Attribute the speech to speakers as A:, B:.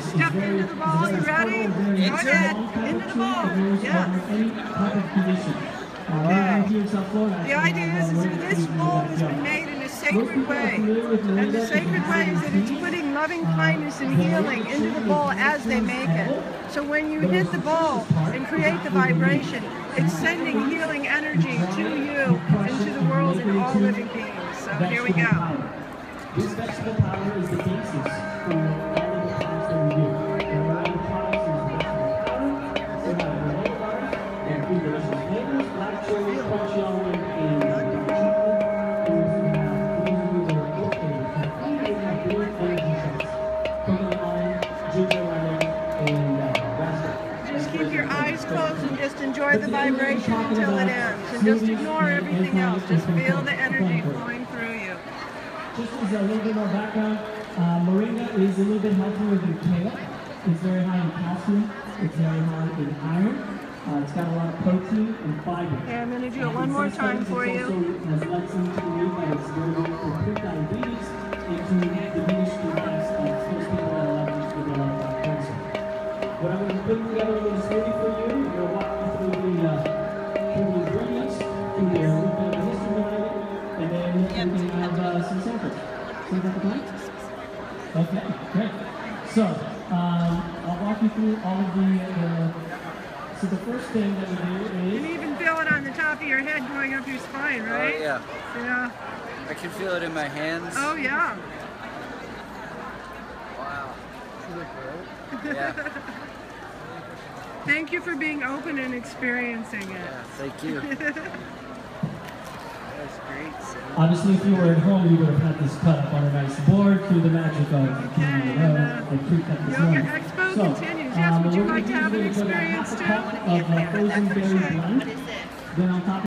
A: step into the ball. You ready? Go ahead. Into the ball. Yes. Okay. The idea is, is that this bowl has been made in a sacred way. And the sacred way is that it's putting loving kindness and healing into the bowl as they make it. So when you hit the bowl and create the vibration, it's sending healing energy to you and to the world and all living beings. So here we go. Just keep your eyes closed and just enjoy the vibration until it ends. And just ignore everything else. Just feel the energy flowing through you.
B: Just as a little bit more background, uh, moringa is a little bit healthier than kale. It's very high in calcium. It's very high in iron. Uh, it's got a lot of protein and fiber.
A: Okay, I'm going to do it one more time for
B: It
A: you.
B: also has lectin to the that it's very good for pre-diabetes and to diminish the risk of those people that are living with a lot cancer. What I'm going to put together a little smoothie for you. I'm going to walk you through the, uh, through the ingredients, through the, little bit of history behind it, and then we can have uh, some samples. Sound like a plan? Okay, great. So, um, I'll walk you through all of the, uh, so the first thing that we do
A: You can even feel it on the top of your head going up your spine, right?
C: Oh, yeah.
A: Yeah.
C: I can feel it in my hands.
A: Oh, yeah.
C: Wow. Yeah.
A: Thank you for being open and experiencing it.
C: Yeah. Thank you. That was great.
B: Obviously if you were at home, you would have had this cut up on a nice board through the magic of
A: Okay,
B: Canada
A: and,
B: Road
A: uh,
B: and Creek Cut this
A: Yoga. Expo
B: So,
A: continues. Yes, would you like to have an
B: use a little bit of
A: experience too?
B: cup Of uh, frozen berry blend. Then on top